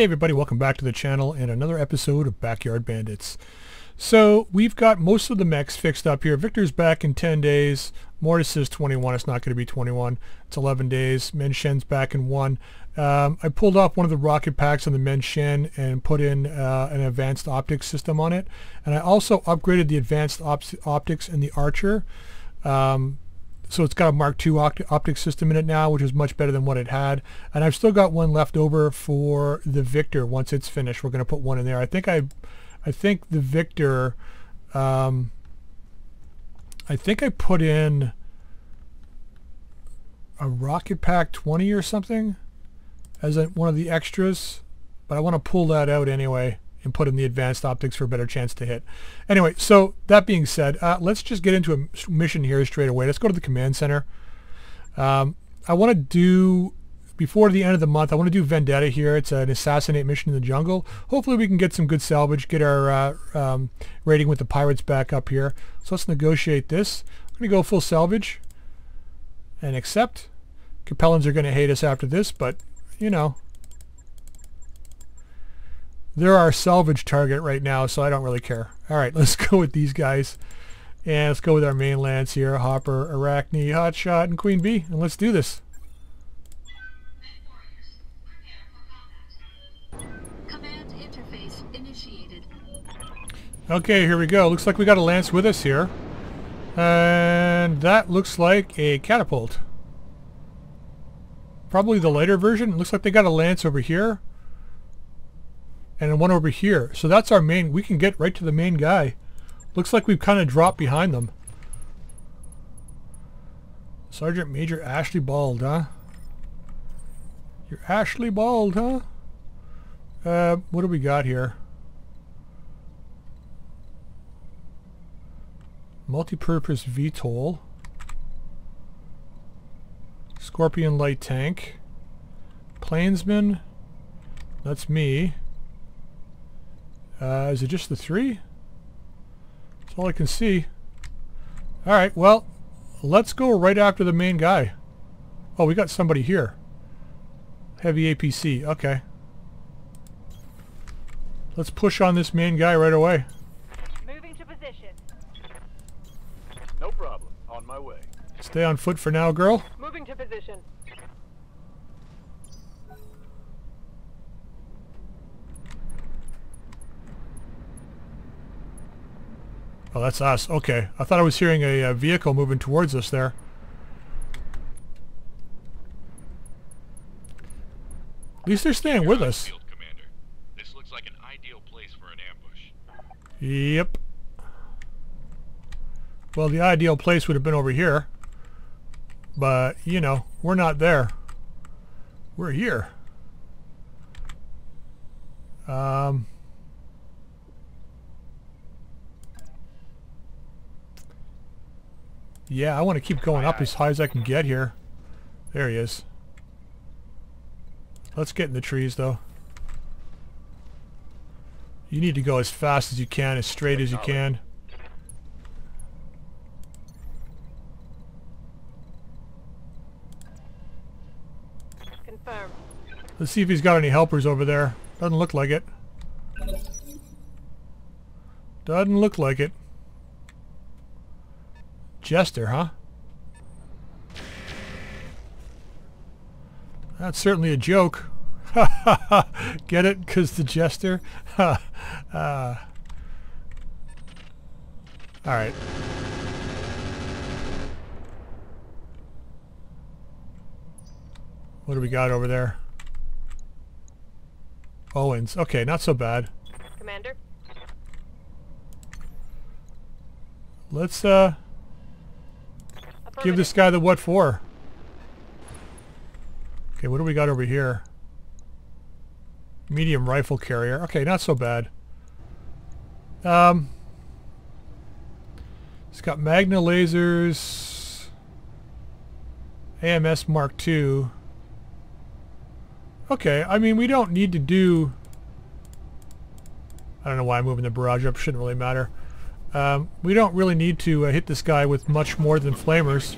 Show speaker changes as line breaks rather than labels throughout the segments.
Hey everybody, welcome back to the channel and another episode of Backyard Bandits. So we've got most of the mechs fixed up here. Victor's back in 10 days. Mortis is 21. It's not going to be 21. It's 11 days. Men Shen's back in 1. Um, I pulled off one of the rocket packs on the Menshen and put in uh, an advanced optics system on it. And I also upgraded the advanced op optics in the Archer. Um, so it's got a Mark II opt optic system in it now, which is much better than what it had. And I've still got one left over for the Victor. Once it's finished, we're going to put one in there. I think I, I think the Victor, um, I think I put in a Rocket Pack 20 or something as a, one of the extras, but I want to pull that out anyway and put in the advanced optics for a better chance to hit. Anyway, so that being said, uh, let's just get into a mission here straight away. Let's go to the command center. Um, I want to do, before the end of the month, I want to do Vendetta here. It's an assassinate mission in the jungle. Hopefully we can get some good salvage, get our uh, um, rating with the pirates back up here. So let's negotiate this. I'm going to go full salvage and accept. Capellans are going to hate us after this, but, you know, they're our salvage target right now, so I don't really care. All right, let's go with these guys. And let's go with our main lance here. Hopper, Arachne, Hotshot, and Queen Bee. And let's do this. Okay, here we go. Looks like we got a lance with us here. And that looks like a catapult. Probably the lighter version. looks like they got a lance over here and one over here. So that's our main, we can get right to the main guy. Looks like we've kind of dropped behind them. Sergeant Major Ashley Bald, huh? You're Ashley Bald, huh? Uh, what do we got here? Multi-purpose VTOL. Scorpion light tank. Plainsman. That's me. Uh, is it just the three? That's all I can see. Alright, well, let's go right after the main guy. Oh, we got somebody here. Heavy APC, okay. Let's push on this main guy right away.
Moving to position.
No problem. On my way.
Stay on foot for now, girl.
Moving to position.
Oh, that's us. Okay. I thought I was hearing a, a vehicle moving towards us there. At least they're staying with us.
This looks like an ideal place for an ambush.
Yep. Well, the ideal place would have been over here. But, you know, we're not there. We're here. Um... Yeah, I want to keep going up as high as I can get here. There he is. Let's get in the trees, though. You need to go as fast as you can, as straight as you can.
Confirm.
Let's see if he's got any helpers over there. Doesn't look like it. Doesn't look like it. Jester, huh? That's certainly a joke. Get it? Because the Jester? uh, Alright. What do we got over there? Owens. Okay, not so bad.
Commander.
Let's, uh... Give this guy the what for. Okay, what do we got over here? Medium rifle carrier. Okay, not so bad. Um, it's got Magna lasers, AMS Mark II. Okay, I mean, we don't need to do... I don't know why I'm moving the barrage up. Shouldn't really matter. Um, we don't really need to uh, hit this guy with much more than flamers.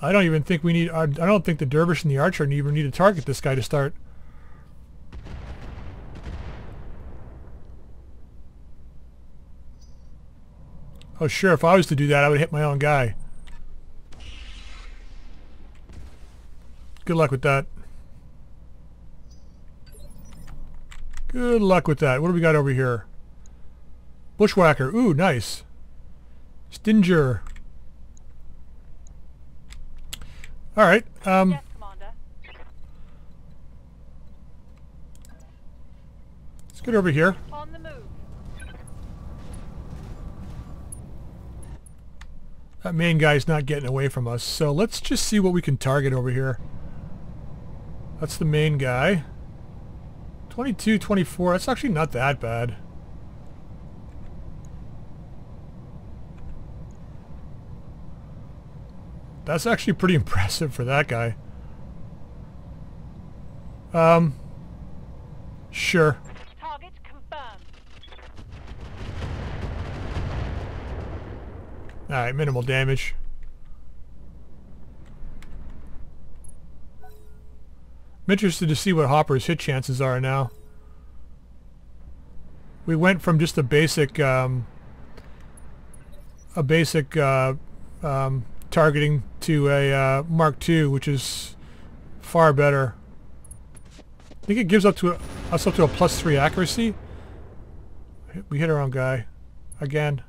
I don't even think we need, I don't think the dervish and the archer even need to target this guy to start. Oh sure, if I was to do that I would hit my own guy. Good luck with that. Good luck with that. What do we got over here? Bushwhacker. Ooh, nice. Stinger. All right. Um,
Yes,
let's get over here.
On the move.
That main guy's not getting away from us, so let's just see what we can target over here. That's the main guy. 22, 24. That's actually not that bad. That's actually pretty impressive for that guy. Um, sure.
Target confirmed.
Alright, minimal damage. I'm interested to see what Hopper's hit chances are now. We went from just a basic, um, a basic uh, um, targeting to a uh, Mark II, which is far better. I think it gives up to a, us up to a plus three accuracy. We hit our own guy again.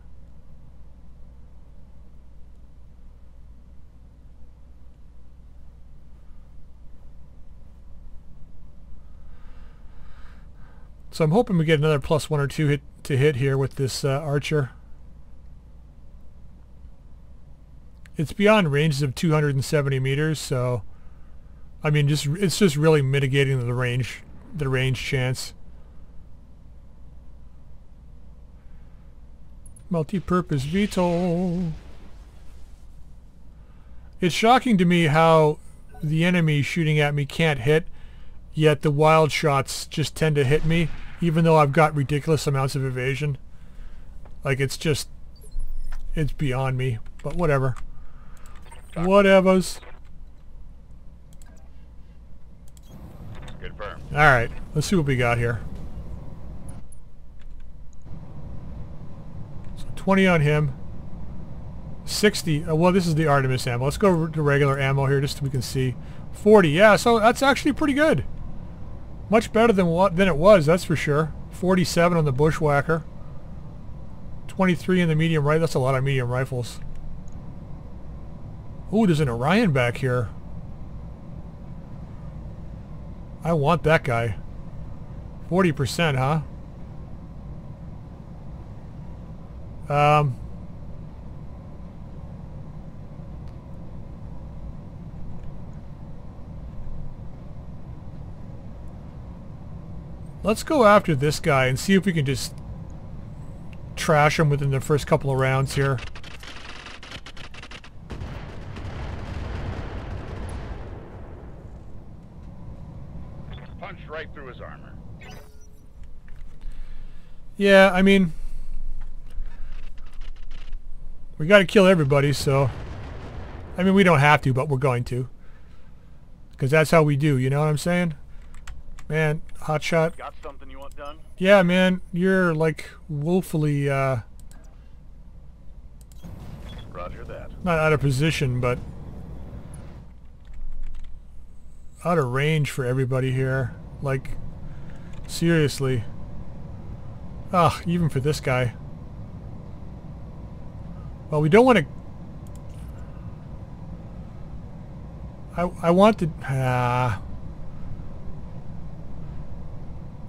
So I'm hoping we get another plus one or two hit to hit here with this uh, archer. It's beyond ranges of 270 meters, so I mean, just it's just really mitigating the range, the range chance. Multi-purpose VTOL. It's shocking to me how the enemy shooting at me can't hit, yet the wild shots just tend to hit me, even though I've got ridiculous amounts of evasion. Like it's just, it's beyond me, but whatever. Whatevers.
Confirmed.
Alright, let's see what we got here. So 20 on him. 60, uh, well this is the Artemis ammo. Let's go to regular ammo here just so we can see. 40, yeah, so that's actually pretty good. Much better than what than it was, that's for sure. 47 on the Bushwhacker. 23 in the medium rifle. That's a lot of medium rifles. Ooh, there's an Orion back here. I want that guy. 40%, huh? Um... Let's go after this guy and see if we can just trash him within the first couple of rounds here.
Punched right through his armor.
Yeah, I mean... We gotta kill everybody, so... I mean, we don't have to, but we're going to. Because that's how we do, you know what I'm saying? Man, hotshot.
Got something you want done?
Yeah, man, you're like woefully, uh,
Roger that.
not out of position, but out of range for everybody here. Like, seriously. Ah, even for this guy. Well, we don't want to... I, I want to... Ah.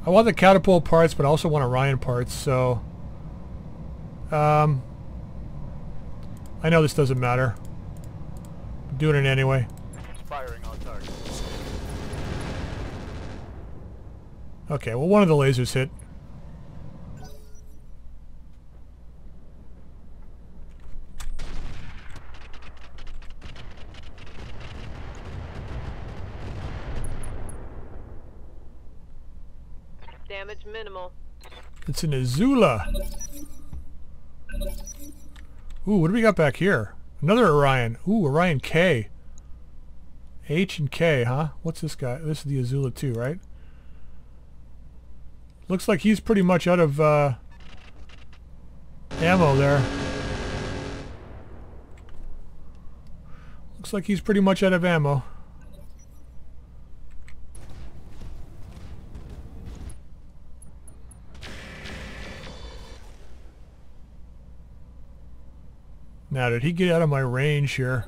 I want the catapult parts, but I also want Orion parts, so... Um... I know this doesn't matter. I'm doing it anyway.
Firing on target.
Okay, well one of the lasers hit. It's an Azula. Ooh, what do we got back here? Another Orion. Ooh, Orion K. H and K, huh? What's this guy? This is the Azula 2, right? Looks like he's pretty much out of uh, ammo there. Looks like he's pretty much out of ammo. Now, did he get out of my range here?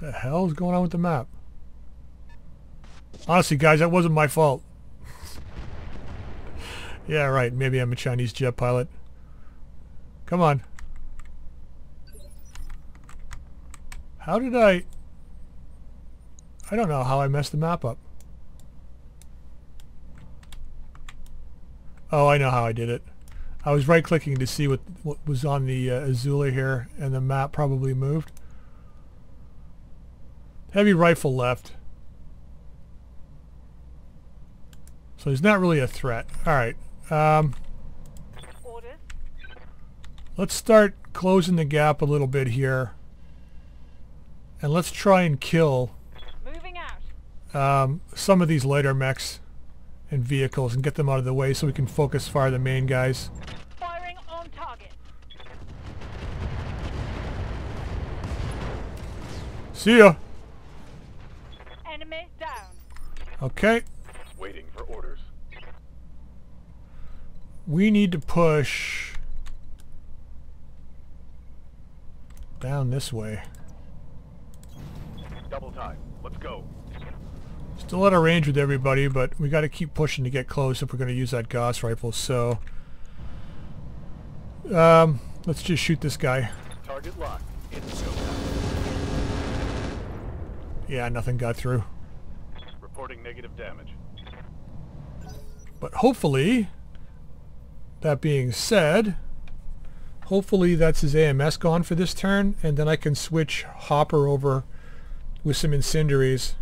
The hell is going on with the map? Honestly, guys, that wasn't my fault. yeah, right. Maybe I'm a Chinese jet pilot. Come on. How did I... I don't know how I messed the map up. Oh, I know how I did it. I was right-clicking to see what, what was on the uh, Azula here, and the map probably moved. Heavy rifle left. So he's not really a threat. Alright. Um, let's start closing the gap a little bit here. And let's try and kill
Moving out.
um, some of these lighter mechs and vehicles and get them out of the way so we can focus fire the main guys.
Firing on target.
See ya!
Enemy down.
Okay.
Waiting for orders.
We need to push down this way.
Double time. Let's go.
Still out of range with everybody, but we got to keep pushing to get close if we're going to use that Gauss rifle. So, um, let's just shoot this guy.
Target locked.
Yeah, nothing got through.
Reporting negative damage.
But hopefully, that being said, hopefully that's his AMS gone for this turn, and then I can switch Hopper over with some incendiaries.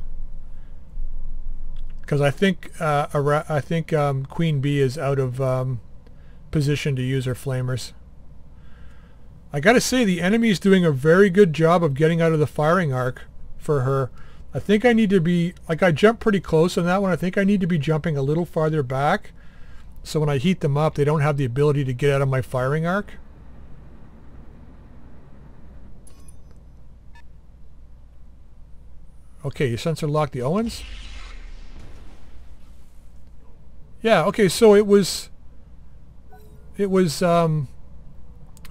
Because I think uh, I think um, Queen Bee is out of um, position to use her flamers. I gotta say the enemy is doing a very good job of getting out of the firing arc for her. I think I need to be, like I jumped pretty close on that one. I think I need to be jumping a little farther back. So when I heat them up, they don't have the ability to get out of my firing arc. Okay, you sensor locked the Owens? Yeah, okay, so it was... It was, um...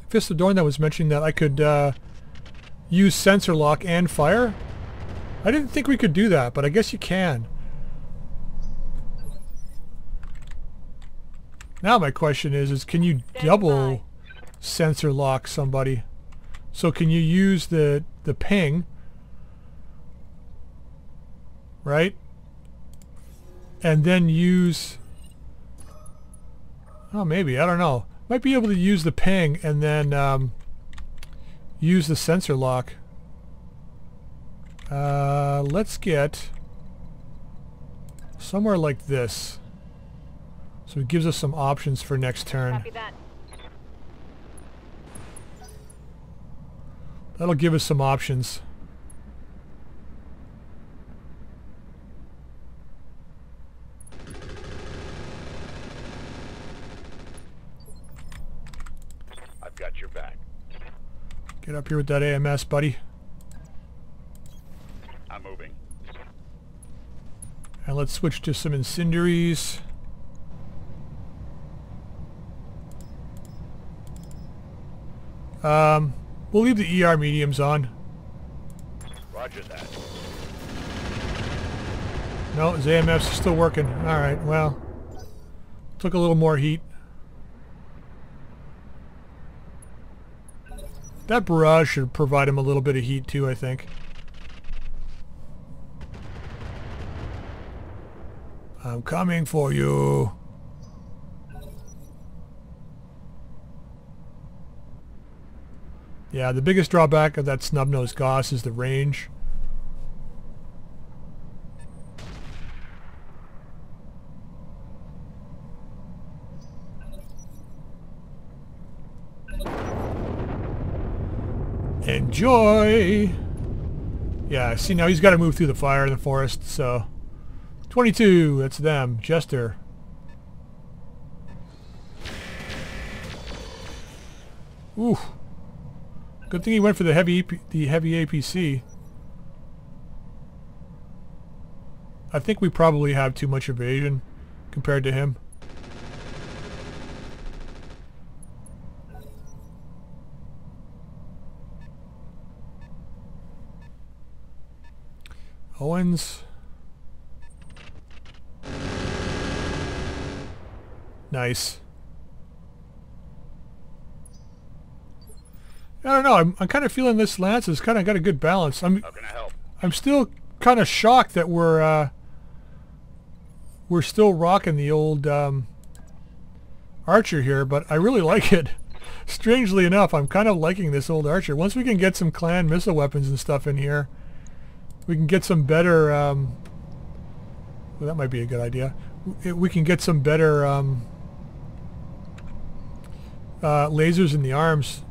Fist of Dorn that was mentioning that I could, uh... Use sensor lock and fire? I didn't think we could do that, but I guess you can. Now my question is, is can you
Stand
double
by.
sensor lock somebody? So can you use the, the ping, right? And then use, oh maybe, I don't know. Might be able to use the ping and then um, use the sensor lock. Uh, let's get somewhere like this. So it gives us some options for next turn.
That.
That'll give us some options.
I've got your back.
Get up here with that AMS, buddy.
I'm moving.
And let's switch to some incendiaries. Um, we'll leave the ER mediums on.
Roger that.
No, his AMF's still working. Alright, well. Took a little more heat. That barrage should provide him a little bit of heat too, I think. I'm coming for you. Yeah, the biggest drawback of that snub-nosed Gauss is the range. Enjoy! Yeah, see now he's got to move through the fire in the forest, so... 22, that's them. Jester. Ooh. Good thing he went for the heavy the heavy APC. I think we probably have too much evasion compared to him. Nice. I don't know. I'm, I'm kind of feeling this Lance has kind of got a good balance. I'm
How can I help?
I'm still kind of shocked that we're uh, we're still rocking the old um, Archer here, but I really like it. Strangely enough, I'm kind of liking this old Archer. Once we can get some clan missile weapons and stuff in here, we can get some better. Um, well, that might be a good idea. We- can get some better um, uh, lasers in the arms.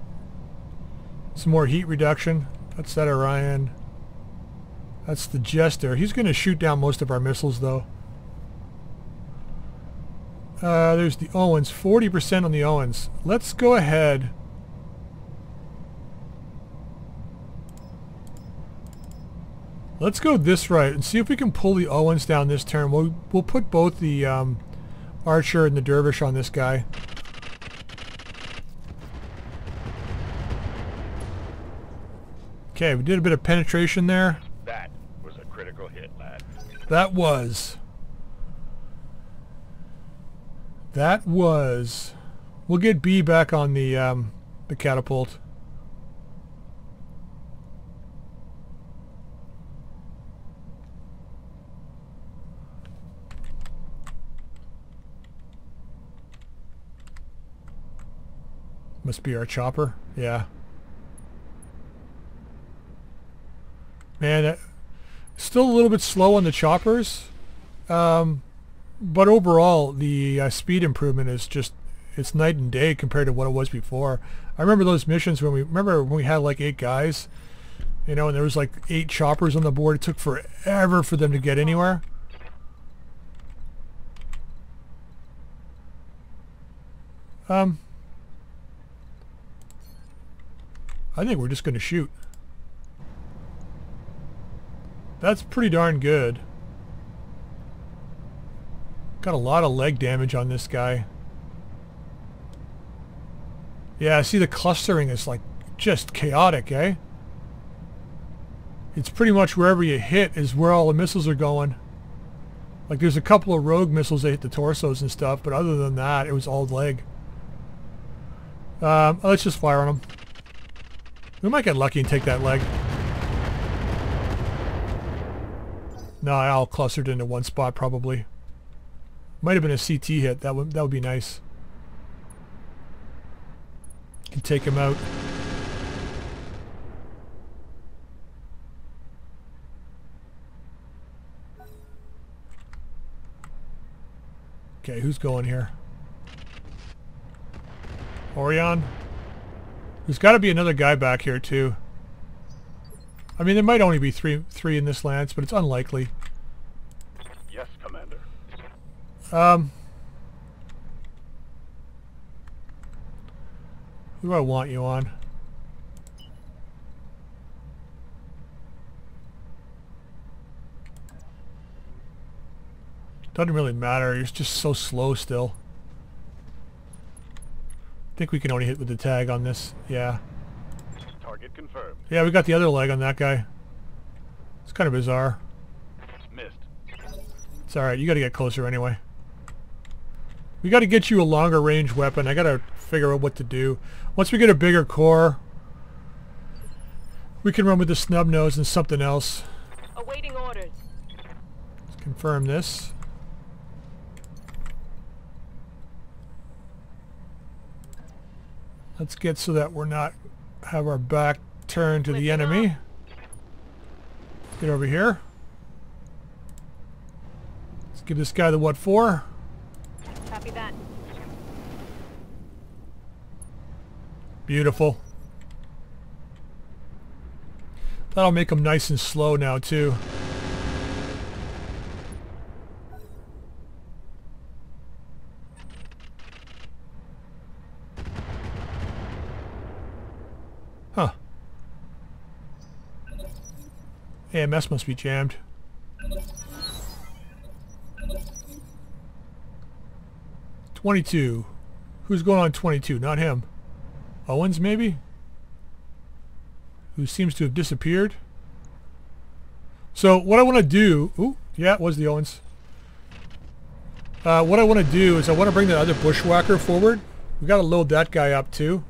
Some more heat reduction. That's that Orion. That's the Jester. He's going to shoot down most of our missiles, though. Uh, there's the Owens. 40% on the Owens. Let's go ahead. Let's go this right and see if we can pull the Owens down this turn. We'll, we'll put both the um, Archer and the Dervish on this guy. Okay, we did a bit of penetration there.
That was a critical hit, lad.
That was. That was. We'll get B back on the um, the catapult. Must be our chopper. Yeah. Man, uh, still a little bit slow on the choppers. Um, but overall, the uh, speed improvement is just, it's night and day compared to what it was before. I remember those missions when we, remember when we had like eight guys, you know, and there was like eight choppers on the board. It took forever for them to get anywhere. Um, I think we're just going to shoot. That's pretty darn good. Got a lot of leg damage on this guy. Yeah, I see the clustering is like just chaotic, eh? It's pretty much wherever you hit is where all the missiles are going. Like there's a couple of rogue missiles that hit the torsos and stuff, but other than that, it was all leg. Um, let's just fire on them. We might get lucky and take that leg. No, I all clustered into one spot probably. Might have been a CT hit. That would that would be nice. Can take him out. Okay, who's going here? Orion? There's got to be another guy back here too. I mean, there might only be three three in this lance, but it's unlikely.
Yes, Commander.
Um, who do I want you on? Doesn't really matter. He's just so slow still. I think we can only hit with the tag on this. Yeah.
Target confirmed.
Yeah, we got the other leg on that guy. It's kind of bizarre.
Missed.
It's alright, you gotta get closer anyway. We gotta get you a longer range weapon. I gotta figure out what to do. Once we get a bigger core, we can run with the snub nose and something else.
Awaiting orders.
Let's confirm this. Let's get so that we're not have our back turned to the enemy.
up.
Get over here. Let's give this guy the what for.
Copy that.
Beautiful. That'll make them nice and slow now too. Huh. AMS must be jammed. Twenty-two. Who's going on twenty-two? Not him. Owens, maybe? Who seems to have disappeared. So what I want to do... Ooh, yeah, it was the Owens. Uh, what I want to do is I want to bring the other bushwhacker forward. we got to load that guy up too.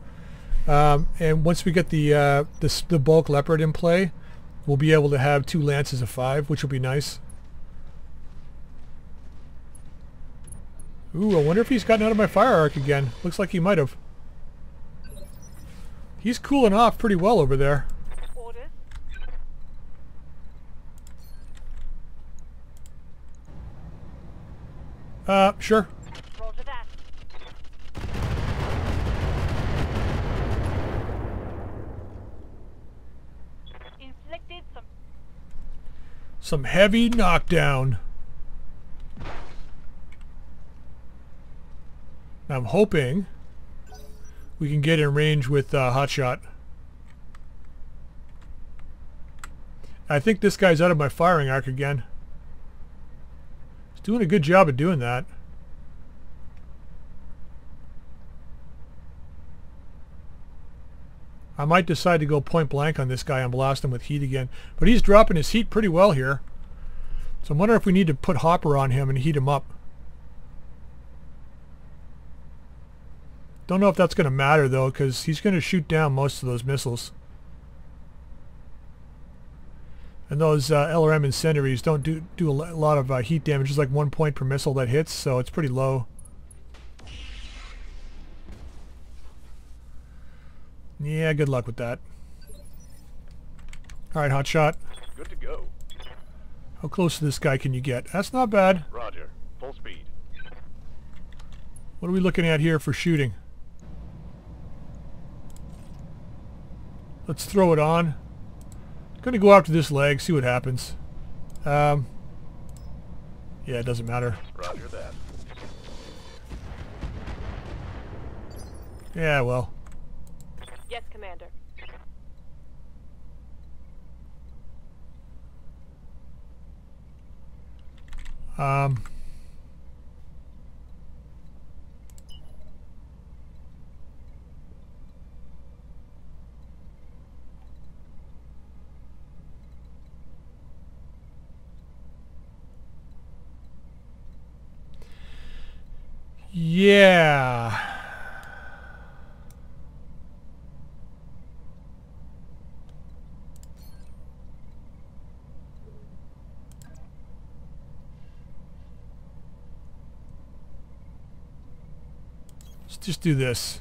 Um, and once we get the, uh, the, the bulk leopard in play, we'll be able to have two lances of five, which will be nice. Ooh, I wonder if he's gotten out of my fire arc again. Looks like he might have. He's cooling off pretty well over there. Uh, sure.
Roger that. Inflicted some
Some heavy knockdown. I'm hoping we can get in range with uh, Hotshot. I think this guy's out of my firing arc again. He's doing a good job of doing that. I might decide to go point blank on this guy and blast him with heat again. But he's dropping his heat pretty well here. So I'm wondering if we need to put Hopper on him and heat him up. Don't know if that's going to matter though because he's going to shoot down most of those missiles. And those uh, LRM incendiaries don't do, do a lot of uh, heat damage. It's like one point per missile that hits, so it's pretty low. Yeah, good luck with that. Alright, hot shot.
Good to go.
How close to this guy can you get? That's not bad.
Roger. Full speed.
What are we looking at here for shooting? Let's throw it on. Gonna go after this leg, see what happens. Um, yeah, it doesn't matter.
Roger that.
Yeah, well.
Yes, Commander.
Um, yeah. Just do this.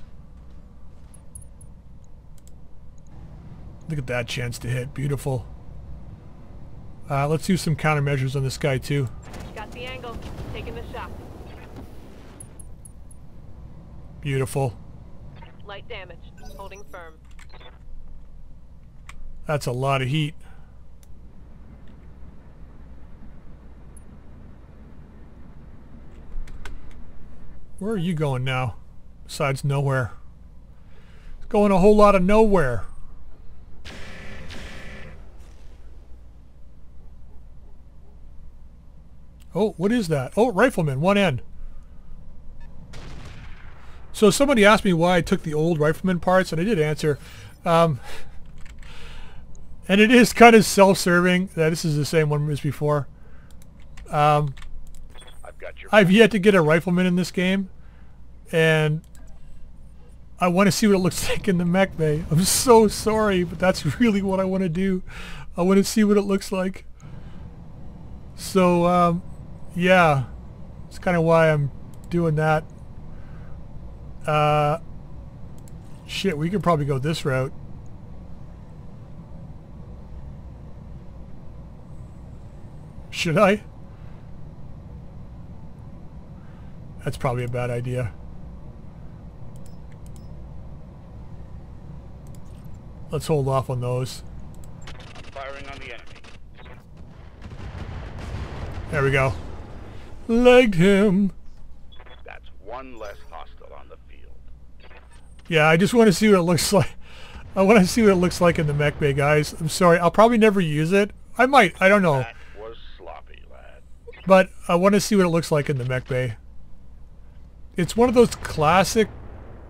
Look at that chance to hit. Beautiful. Uh, let's do some countermeasures on this guy too.
Got the angle. Taking the shot.
Beautiful.
Light damage. Holding firm.
That's a lot of heat. Where are you going now? Besides nowhere. It's going a whole lot of nowhere. Oh, what is that? Oh, rifleman, one end. So somebody asked me why I took the old rifleman parts, and I did answer. Um, and it is kind of self-serving that this is the same one as before. Um,
I've got your
I've yet to get a rifleman in this game, and I want to see what it looks like in the mech bay. I'm so sorry, but that's really what I want to do. I want to see what it looks like. So, um, yeah, it's kind of why I'm doing that. Uh, shit, we could probably go this route. Should I? That's probably a bad idea. Let's hold off on those.
Firing on the enemy.
There we go. Legged him.
That's one less hostile on the field.
Yeah, I just want to see what it looks like. I want to see what it looks like in the mech bay, guys. I'm sorry, I'll probably never use it. I might, I don't know.
That was sloppy, lad.
But I want to see what it looks like in the mech bay. It's one of those classic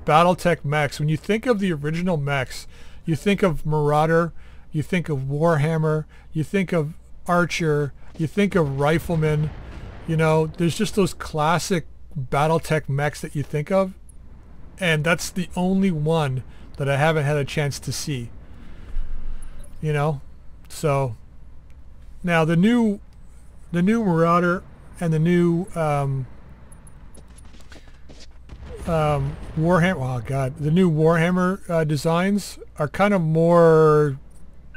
Battletech mechs. When you think of the original mechs, you think of Marauder, you think of Warhammer, you think of Archer, you think of Rifleman. You know, there's just those classic Battletech mechs that you think of. And that's the only one that I haven't had a chance to see. You know? So now the new the new Marauder and the new um, um, Warhammer. Oh God, the new Warhammer uh, designs are kind of more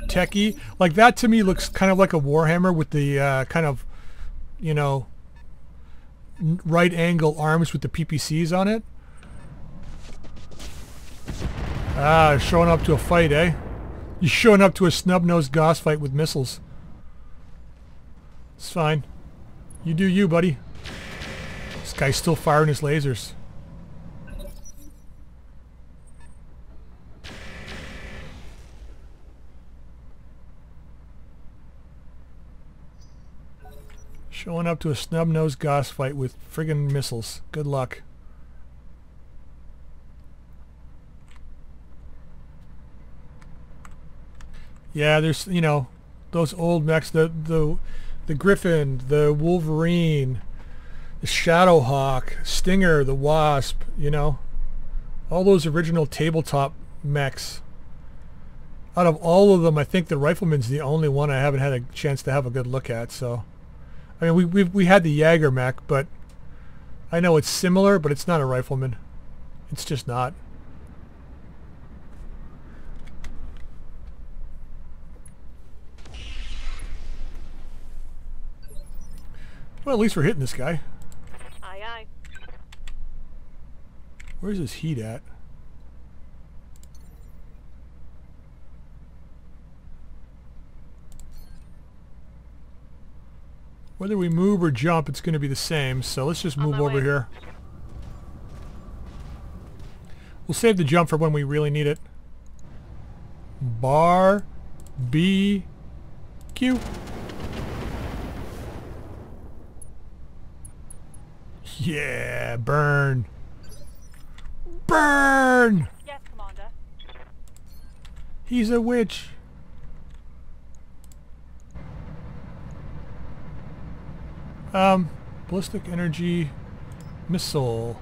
techy. Like that to me looks kind of like a Warhammer with the uh, kind of, you know, right angle arms with the PPCs on it. Ah, showing up to a fight, eh? You showing up to a snub-nosed Gauss fight with missiles. It's fine. You do you, buddy. This guy's still firing his lasers. Showing up to a snub-nosed Gauss fight with friggin' missiles. Good luck. Yeah, there's, you know, those old mechs, the, the, the Griffin, the Wolverine, the Shadowhawk, Stinger, the Wasp, you know, all those original tabletop mechs. Out of all of them, I think the Rifleman's the only one I haven't had a chance to have a good look at, so. I mean, we, we, we had the JagerMech, but I know it's similar, but it's not a Rifleman. It's just not. Well, at least we're hitting this guy.
Aye, aye.
Where's his heat at? Whether we move or jump, it's going to be the same, so let's just move over
way.
here. We'll save the jump for when we really need it. Bar B Q. Yeah, burn. Burn!
Yes, Commander.
He's a witch. Um, ballistic energy missile.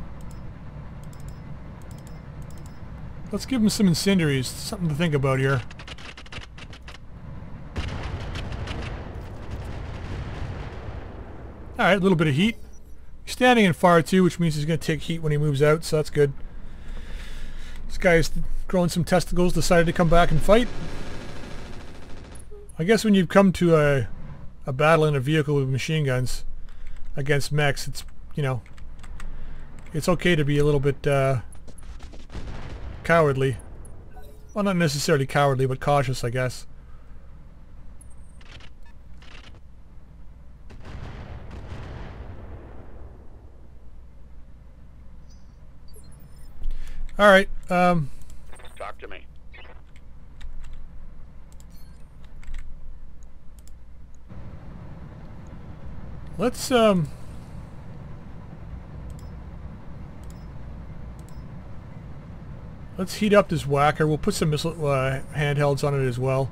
Let's give him some incendiaries. Something to think about here. Alright, a little bit of heat. He's standing in fire too, which means he's going to take heat when he moves out, so that's good. This guy's growing some testicles, decided to come back and fight. I guess when you've come to a, a battle in a vehicle with machine guns against mechs, it's, you know, it's okay to be a little bit uh, cowardly. Well, not necessarily cowardly, but cautious, I guess. All right. Um,
Talk to me.
Let's um. Let's heat up this whacker. We'll put some missile uh, handhelds on it as well.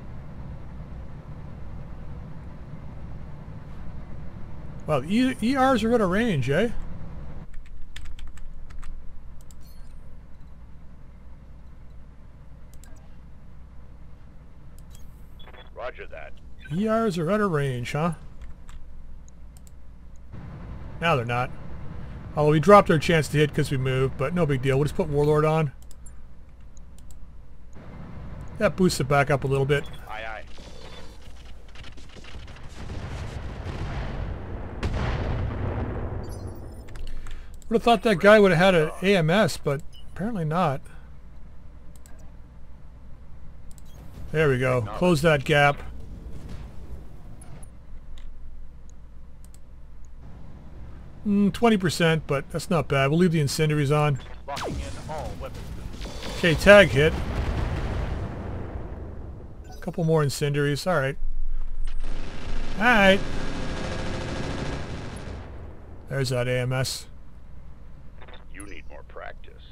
The E- ERs are out of range, eh?
Roger that.
ERs are out of range, huh? Now they're not. Although we dropped our chance to hit because we moved, but no big deal. We'll just put Warlord on. That boosts it back up a little bit.
Aye, aye.
Would have thought that guy would have had an AMS, but apparently not. There we go. Close that gap. Mm, 20%, but that's not bad. We'll leave the incendiaries on.
Locking in all weapons.
Okay, tag hit. A couple more incendiaries. All right. All right. There's that AMS.
You need more practice.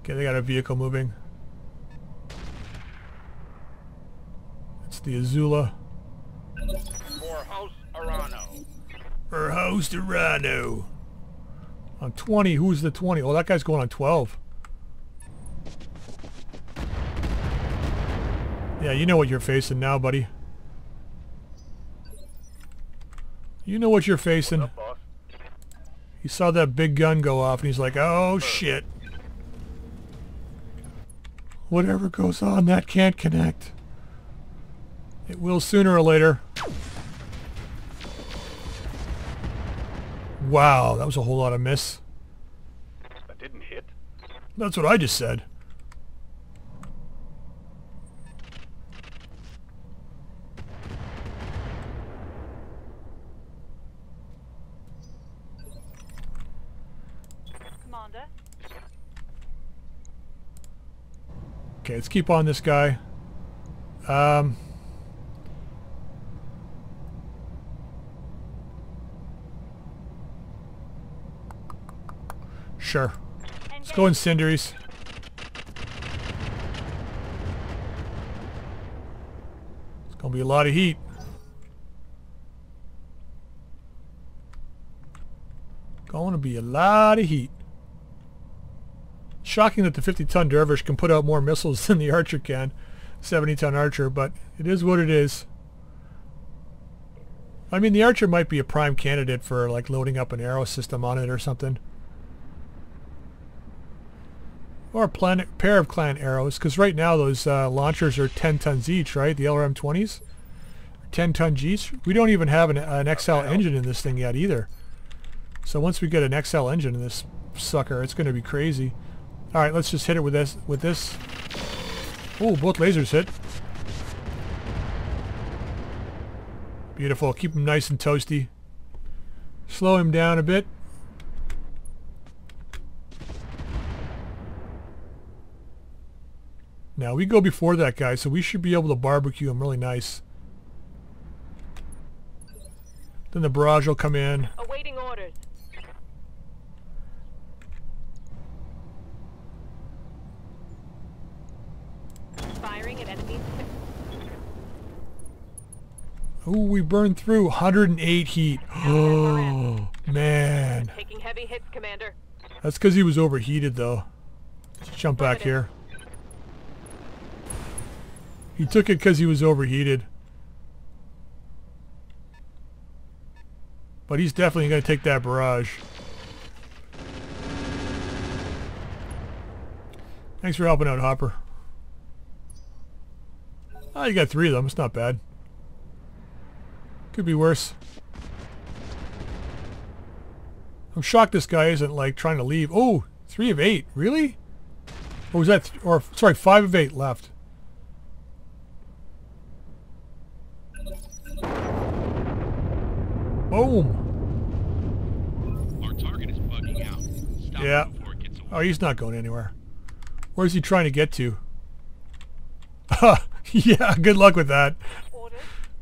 Okay, they got a vehicle moving. The Azula.
For House Arano.
Or host Rhino. On 20, who's the 20? Oh, that guy's going on 12. Yeah, you know what you're facing now, buddy. You know what you're facing.
Up.
He saw that big gun go off and he's like, oh shit. Whatever goes on, that can't connect. It will sooner or later. Wow, that was a whole lot of miss.
That didn't hit.
That's what I just said.
Commander.
Okay, let's keep on this guy. Um, sure. Let's go. It's gonna be a lot of heat. Going to be a lot of heat. Shocking that the 50-ton Dervish can put out more missiles than the Archer can. 70-ton Archer, but it is what it is. I mean, the Archer might be a prime candidate for like loading up an arrow system on it or something. Or a plan pair of clan arrows, because right now those uh, launchers are 10 tons each, right? The LRM-20s? 10 tons each? We don't even have an, an XL engine in this thing yet either. So once we get an XL engine in this sucker, it's going to be crazy. All right, let's just hit it with this. With this. Oh, both lasers hit. Beautiful. Keep him nice and toasty. Slow him down a bit. Now we go before that guy, so we should be able to barbecue him really nice. Then the barrage will come in.
Awaiting orders. Firing at enemies.
Ooh, we burned through 108 heat. Oh, man.
Taking heavy hits, Commander.
That's because he was overheated, though. Let's jump back here. He took it because he was overheated. But he's definitely going to take that barrage. Thanks for helping out, Hopper. Oh, you got three of them. It's not bad. Could be worse. I'm shocked this guy isn't like trying to leave. Oh, three of eight. Really? Or was that, th or sorry, five of eight left. Boom.
Our target is bugging out. Stop
Yeah.
before it gets oh, away.
Oh, he's not going anywhere. Where's he trying to get to? yeah, good luck with that.
Orders.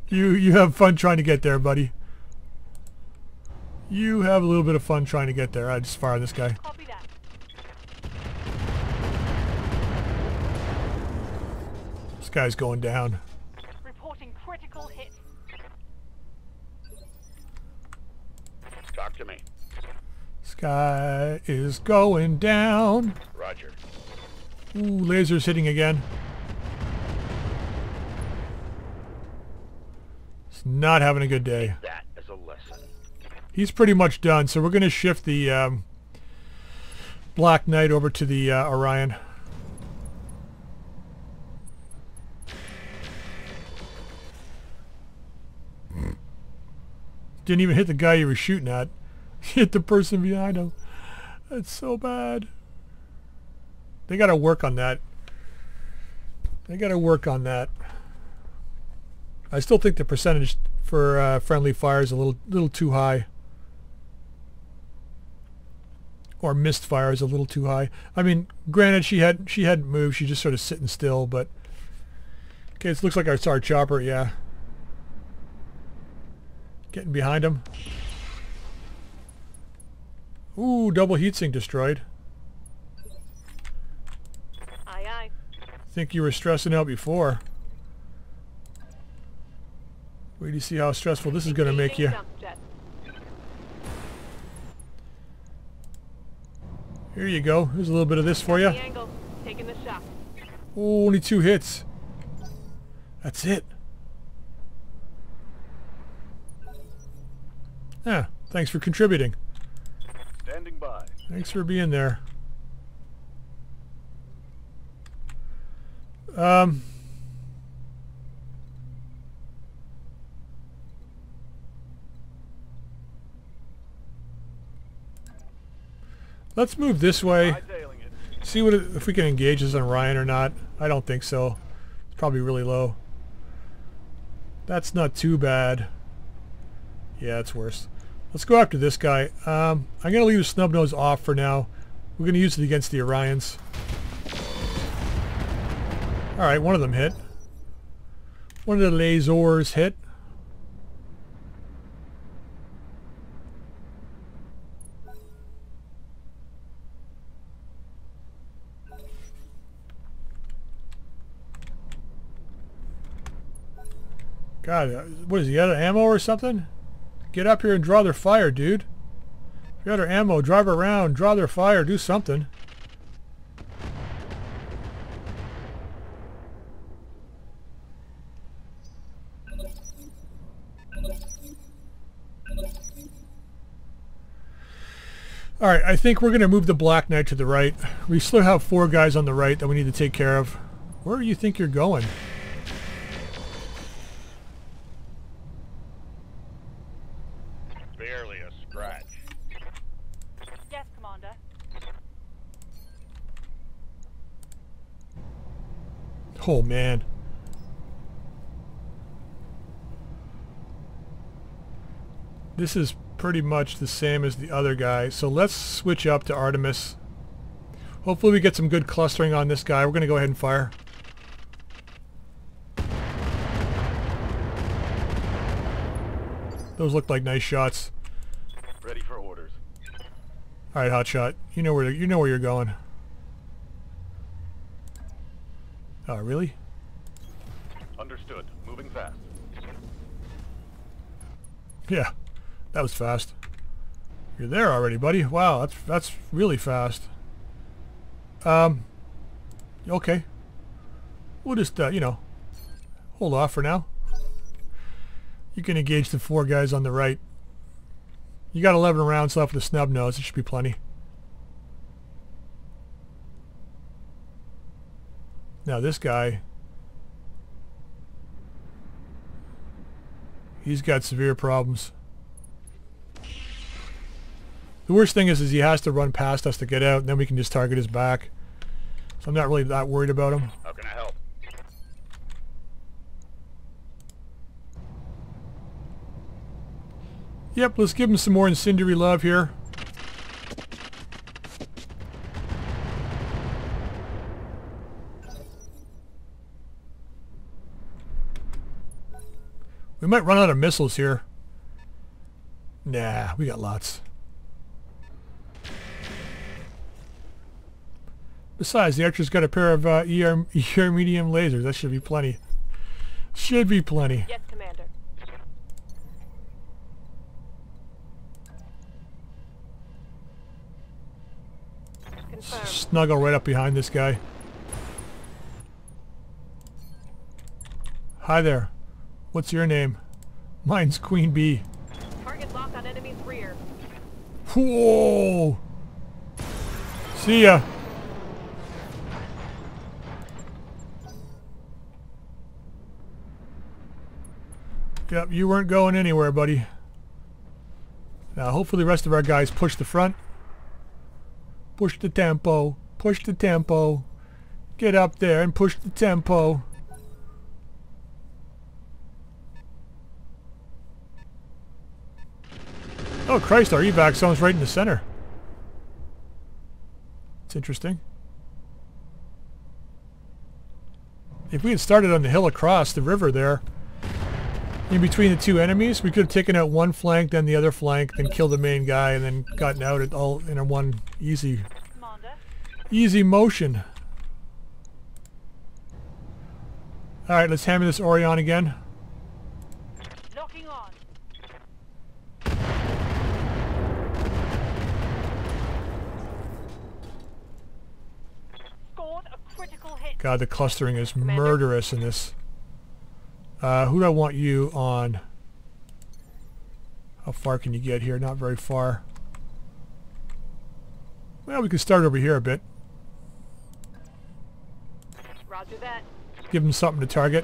You you have fun trying to get there, buddy. You have a little bit of fun trying to get there. I just fire this guy.
Copy that.
This guy's going down.
Reporting critical hit.
Talk to me.
Guy is going down.
Roger.
Ooh, laser's hitting again. He's not having a good day.
That as a lesson.
He's pretty much done, so we're going to shift the um, Black Knight over to the uh, Orion. Didn't even hit the guy you were shooting at. Hit the person behind him. That's so bad. They got to work on that. They got to work on that. I still think the percentage for uh, friendly fire is a little little too high. Or missed fire is a little too high. I mean, granted, she had she hadn't moved. She's just sort of sitting still. But okay, it looks like our, a chopper. Yeah, getting behind him. Ooh, double heatsink destroyed.
Aye, aye.
Think you were stressing out before. Wait you see how stressful this is going to make you.
Engaging jump jet.
Here you go. Here's a little bit of this for you.
The angle. Taking the shot.
Oh, only two hits. That's it. Yeah, thanks for contributing. Thanks for being there. Um, let's move this way. See what if we can engage this Orion or not. I don't think so. It's probably really low. That's not too bad. Yeah, it's worse. Let's go after this guy. Um, I'm going to leave the snub nose off for now. We're going to use it against the Orions. Alright, one of them hit. One of the lasers hit. God, uh, what is he out of ammo or something? Get up here and draw their fire, dude. If you're out of ammo, drive around, draw their fire, do something. Alright, I think we're going to move the Black Knight to the right. We still have four guys on the right that we need to take care of. Where do you think you're going?
Barely a scratch.
Yes, Commander.
Oh man. This is pretty much the same as the other guy. So let's switch up to Artemis. Hopefully we get some good clustering on this guy. We're going to go ahead and fire. Those look like nice shots.
Ready for orders.
All right, hotshot. You know where you know where you're going. Oh, really?
Understood. Moving fast.
Yeah, that was fast. You're there already, buddy. Wow, that's that's really fast. Um, okay. We'll just, uh, you know, hold off for now. You can engage the four guys on the right. You got 11 rounds left with the snub nose. It should be plenty. Now this guy, he's got severe problems. The worst thing is, is he has to run past us to get out, and then we can just target his back. So I'm not really that worried about him.
How can I help?
Yep, let's give him some more incendiary love here. We might run out of missiles here. Nah, we got lots. Besides, the Archer's got a pair of uh, ER, ER medium lasers. That should be plenty. Should be plenty.
Yes, Commander. Confirmed.
Snuggle right up behind this guy. Hi there. What's your name? Mine's Queen Bee.
Target lock on enemy's rear.
Whoa! See ya. Yep, you weren't going anywhere, buddy. Now, hopefully the rest of our guys push the front. Push the tempo. Push the tempo. Get up there and push the tempo. Oh Christ, our evac zone's right in the center. It's interesting. If we had started on the hill across the river there, in between the two enemies, we could have taken out one flank, then the other flank, then killed the main guy, and then gotten out at all in a one easy, easy motion. All right, let's hammer this Orion again.
Locking on. Scored a critical hit.
God, the clustering is murderous in this. Uh, who do I want you on? How far can you get here? Not very far. Well, we can start over here a bit.
Roger that.
Give them something to target.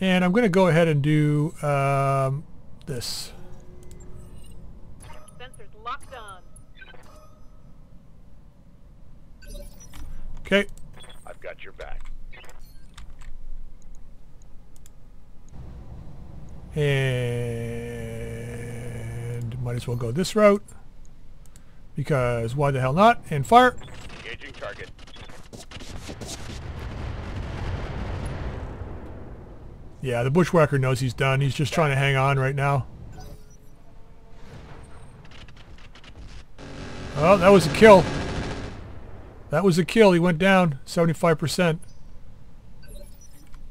And I'm going to go ahead and do um, this.
Sensors locked on.
Okay.
I've got your back.
And might as well go this route. Because why the hell not? And fire.
Engaging target.
Yeah, the bushwhacker knows he's done. He's just trying to hang on right now. Oh, that was a kill. That was a kill. He went down 75%.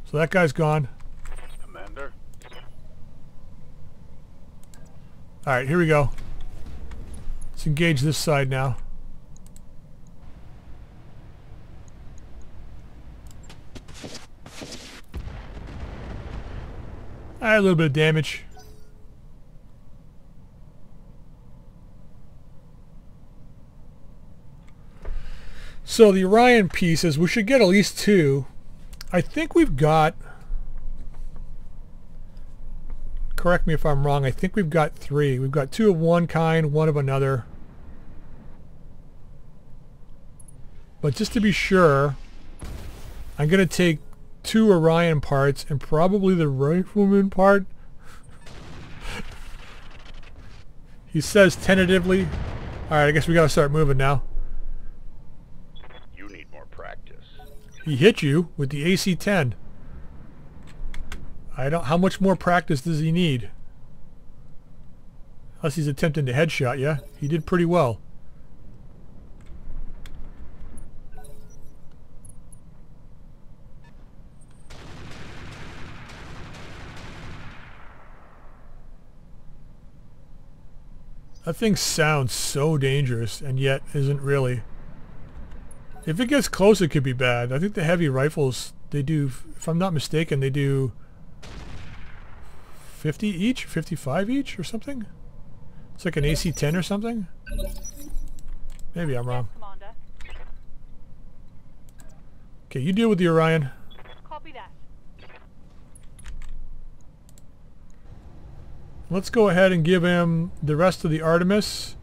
So that guy's gone.
Commander.
Alright, here we go. Let's engage this side now. Alright, a little bit of damage. So the Orion pieces, we should get at least two. I think we've got correct me if I'm wrong, I think we've got three. We've got two of one kind, one of another. But just to be sure, I'm going to take two Orion parts and probably the rifleman part. he says tentatively. Alright, I guess we got to start moving now.
You need more practice.
He hit you with the AC-10. I don't. How much more practice does he need? Unless he's attempting to headshot you. He did pretty well. That thing sounds so dangerous and yet isn't really. If it gets close it could be bad. I think the heavy rifles, they do, if I'm not mistaken, they do 50 each, 55 each or something? It's like an AC-10 or something? Maybe I'm wrong. Okay, you deal with the Orion.
Copy that.
Let's go ahead and give him the rest of the Artemis.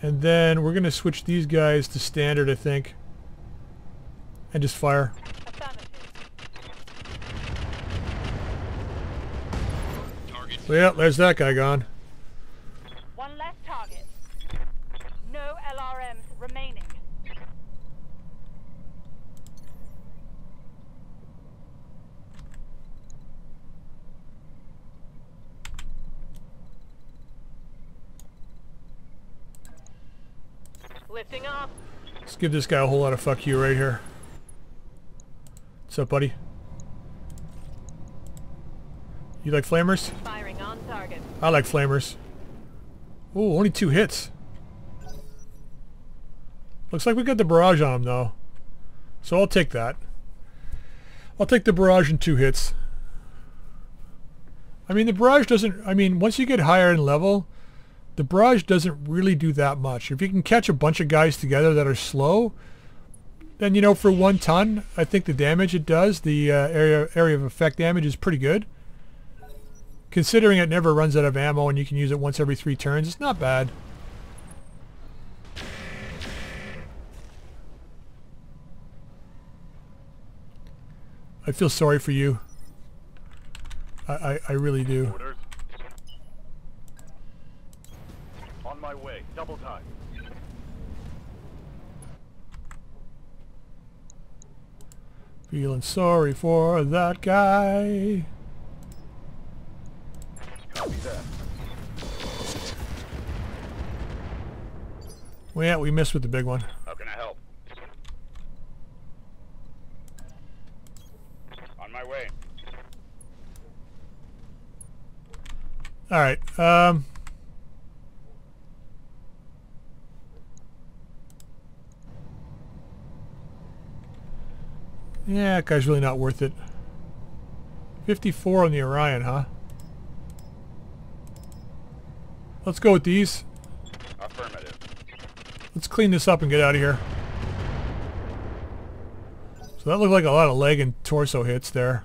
And then we're going to switch these guys to standard, I think. And just fire. Well, there's that guy gone.
One less target. No LRMs remaining. Lifting off.
Let's give this guy a whole lot of fuck you right here. What's up, buddy? You like flamers?
Firing on target.
I like flamers. Oh, only two hits. Looks like we got the barrage on him though. So I'll take that. I'll take the barrage and two hits. I mean the barrage doesn't I mean once you get higher in level, the barrage doesn't really do that much. If you can catch a bunch of guys together that are slow, then you know, for one ton, I think the damage it does, the uh, area area of effect damage is pretty good. Considering it never runs out of ammo and you can use it once every three turns, it's not bad. I feel sorry for you. I, I, I really do.
Orders. On my way, double time.
Feeling sorry for that guy. Well, yeah, we missed with the big one.
How can I help? On my way.
All right. Um, yeah, that guy's really not worth it. 54 on the Orion, huh? Let's go with these.
Affirmative.
Let's clean this up and get out of here. So that looked like a lot of leg and torso hits there.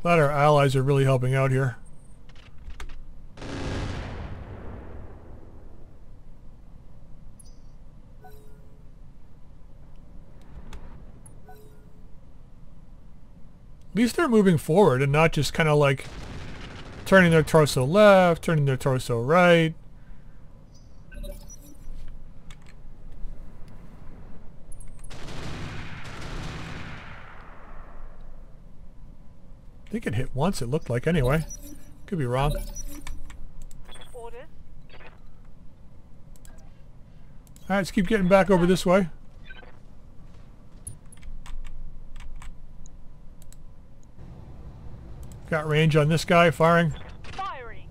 Glad our allies are really helping out here. Least they're moving forward and not just kind of like turning their torso left, turning their torso right. I think it hit once, it looked like, anyway. Could be wrong. Alright, let's keep getting back over this way. Got range on this guy, firing.
Firing.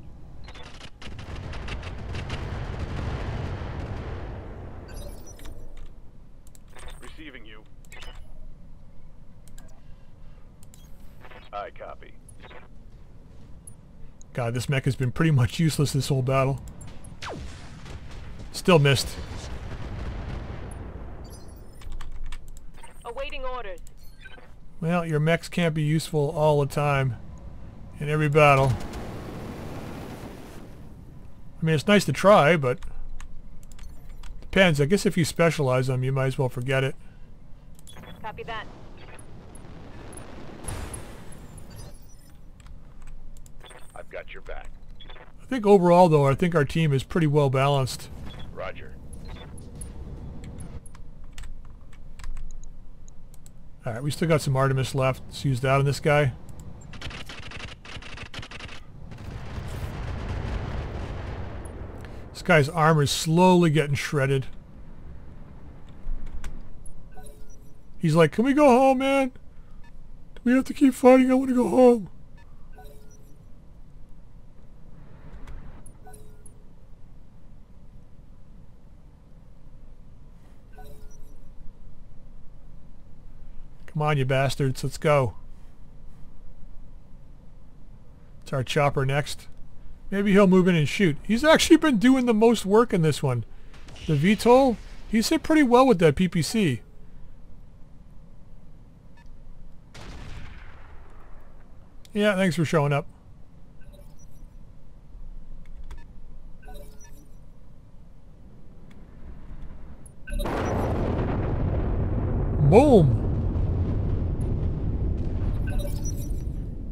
Receiving you. I copy.
God, this mech has been pretty much useless this whole battle. Still missed.
Awaiting orders.
Well, your mechs can't be useful all the time. In every battle. I mean, it's nice to try, but... Depends. I guess if you specialize them, you might as well forget it.
Copy that.
I've got your back.
I think overall, though, I think our team is pretty well balanced.
Roger.
Alright, we still got some Artemis left. Let's use that on this guy. Guy's armor's slowly getting shredded. He's like, can we go home, man? Do we have to keep fighting? I want to go home. Come on, you bastards. Let's go. It's our chopper next. Maybe he'll move in and shoot. He's actually been doing the most work in this one. The VTOL, he's hit pretty well with that PPC. Yeah, thanks for showing up. Boom!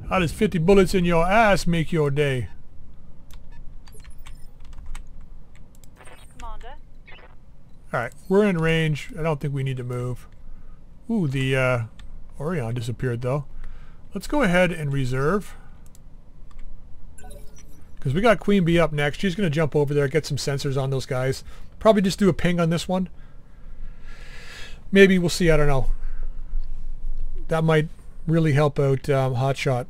How does 50 bullets in your ass make your day? Alright, we're in range. I don't think we need to move. Ooh, the uh, Orion disappeared though. Let's go ahead and reserve. Because we got Queen Bee up next. She's going to jump over there, get some sensors on those guys. Probably just do a ping on this one. Maybe, we'll see, I don't know. That might really help out um, Hotshot.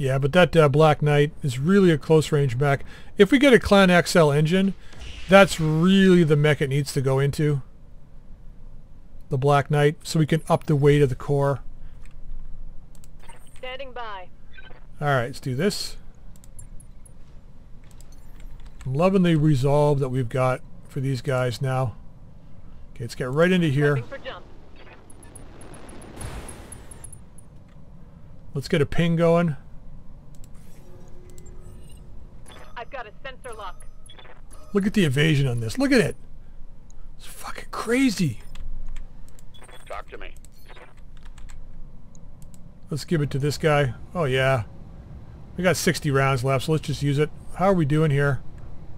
Yeah, but that uh, Black Knight is really a close range mech. If we get a Clan XL engine, that's really the mech it needs to go into. The Black Knight, so we can up the weight of the core.
Standing by.
Alright, let's do this. I'm loving the resolve that we've got for these guys now. Okay, let's get right into here.
Prepping for jump.
Let's get a ping going.
I've got a sensor lock.
Look at the evasion on this. Look at it. It's fucking crazy.
Talk to me.
Let's give it to this guy. Oh yeah. We got 60 rounds left, so let's just use it. How are we doing here?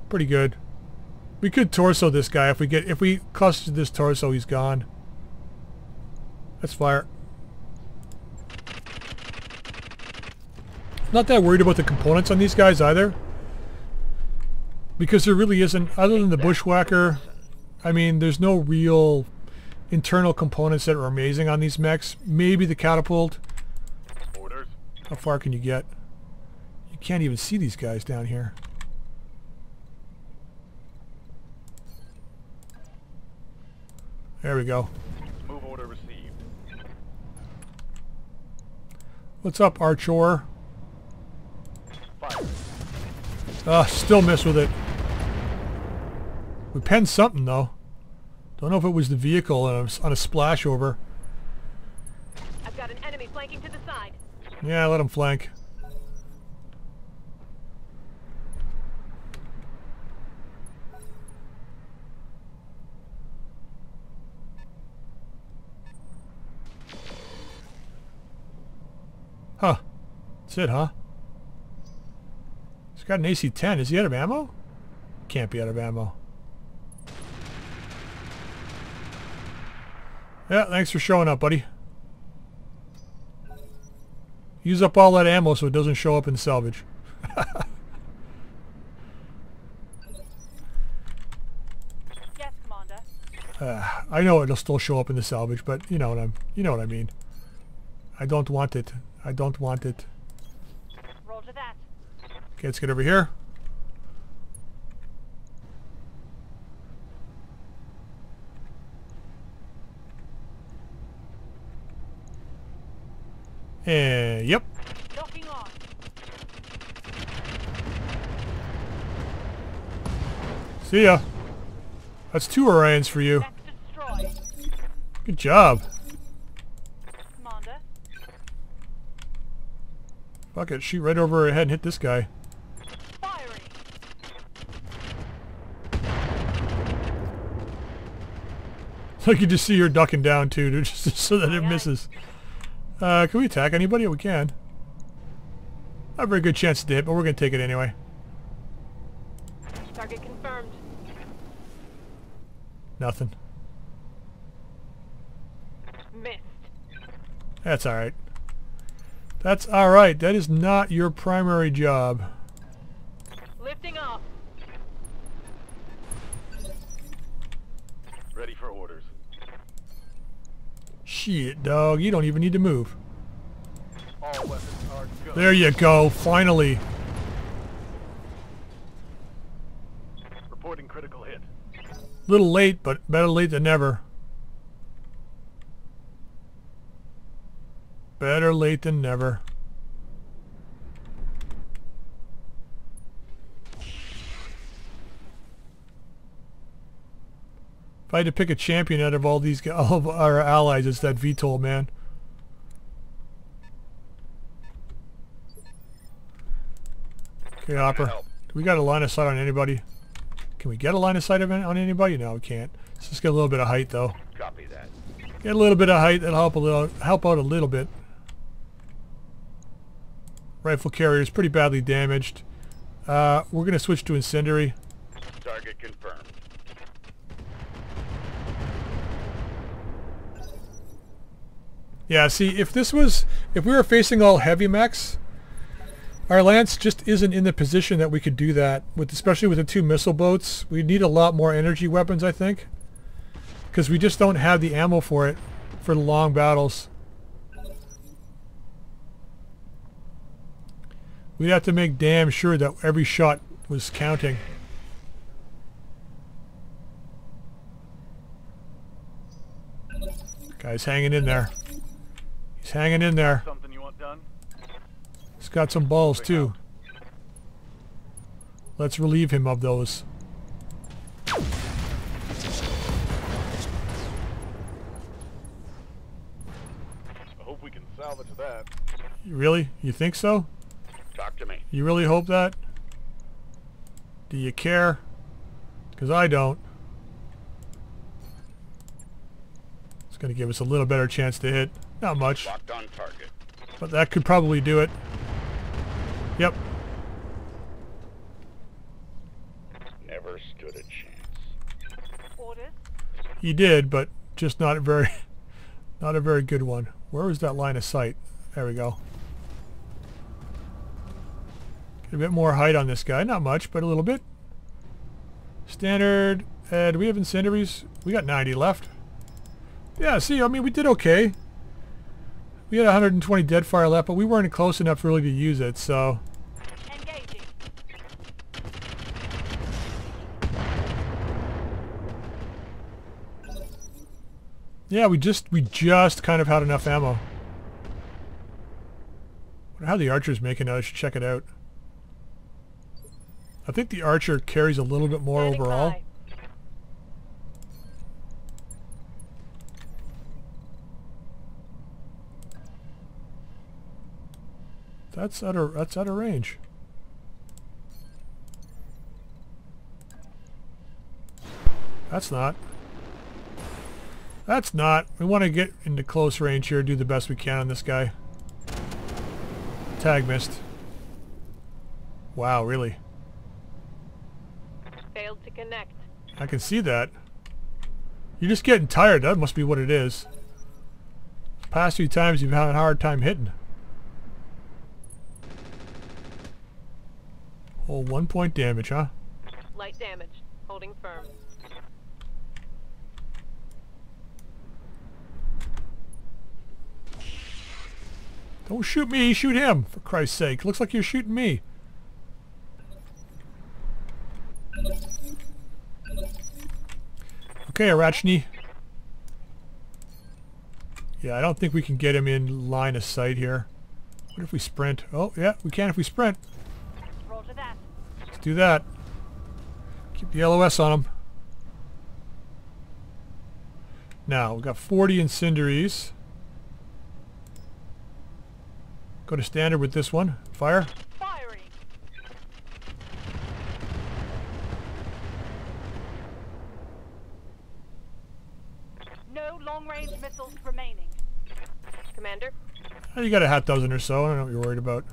Pretty good. We could torso this guy if we get if we cluster this torso, he's gone. Let's fire. Not that worried about the components on these guys either. Because there really isn't, other than the bushwhacker, I mean, there's no real internal components that are amazing on these mechs. Maybe the catapult.
Orders.
How far can you get? You can't even see these guys down here. There we go.
Move order received.
What's up, Archer?
Fire.
Ah, still miss with it. We penned something though. Don't know if it was the vehicle on a, on a splash over.
I've got an enemy flanking to the side.
Yeah, let him flank. Huh. That's it, huh? He's got an AC-10. Is he out of ammo? Can't be out of ammo. Yeah, thanks for showing up, buddy. Use up all that ammo so it doesn't show up in salvage.
Yes, Commander.
Uh, I know it'll still show up in the salvage, but you know what I'm you know what I mean. I don't want it. I don't want it. Okay, let's get over here. And yep. See ya. That's two Orions for you. Good job.
Commander.
Fuck it, shoot right over her head and hit this guy.
Firing.
I can just see her ducking down too, to just so that it misses. Uh, can we attack anybody? We can. Not a very good chance to hit, but we're gonna take it anyway.
Target confirmed.
Nothing.
Missed.
That's alright. That's alright. That is not your primary job.
Lifting off.
Ready for orders.
Shit, dog. You don't even need to move.
All weapons are go.
There you go. Finally.
Reporting critical hit.
Little late, but better late than never. Better late than never. If I had to pick a champion out of all these, all of our allies, it's that VTOL man. Okay, Hopper. Do we got a line of sight on anybody? Can we get a line of sight on anybody? No, we can't. Let's just get a little bit of height, though.
Copy that.
Get a little bit of height. That'll help a little, help out a little bit. Rifle carrier is pretty badly damaged. Uh, we're gonna switch to incendiary.
Target confirmed.
Yeah, see, if this was, if we were facing all heavy mechs, our Lance just isn't in the position that we could do that with, especially with the two missile boats. We need a lot more energy weapons, I think, because we just don't have the ammo for it for the long battles. We'd have to make damn sure that every shot was counting. Guy's hanging in there. Hanging in there.
Something you want done?
He's got some balls too. Let's relieve him of those.
I hope we can salvage that.
Really? You think so?
Talk to me.
You really hope that? Do you care? Because I don't. It's going to give us a little better chance to hit. Not much,
Locked on target.
but that could probably do it. Yep.
Never stood a chance.
Orders.
He did, but just not a very, not a very good one. Where was that line of sight? There we go. Get a bit more height on this guy. Not much, but a little bit. Standard. Uh, do we have incendiaries? We got 90 left. Yeah, see, I mean, we did okay. We had 120 dead fire left, but we weren't close enough really to use it, so...
Engaging.
Yeah, we just we just kind of had enough ammo. Wonder how the archer's making out. I should check it out. I think the archer carries a little bit more
Standing
overall.
by.
That's out of that's out of range. That's not. That's not. We want to get into close range here, do the best we can on this guy. Tag missed. Wow, really?
Failed to connect.
I can see that. You're just getting tired. That must be what it is. Past few times you've had a hard time hitting. Oh, one point damage, huh?
Light damage. Holding firm.
Don't shoot me, shoot him, for Christ's sake. Looks like you're shooting me. Okay, Arachne. Yeah, I don't think we can get him in line of sight here. What if we sprint? Oh, yeah, we can if we sprint.
Roger that.
Let's do that. Keep the LOS on them. Now, we've got 40 incendiaries. Go to standard with this one. Fire.
Firing. No long-range missiles remaining. Commander,
Oh, you got a half dozen or so. I don't know what you're worried about.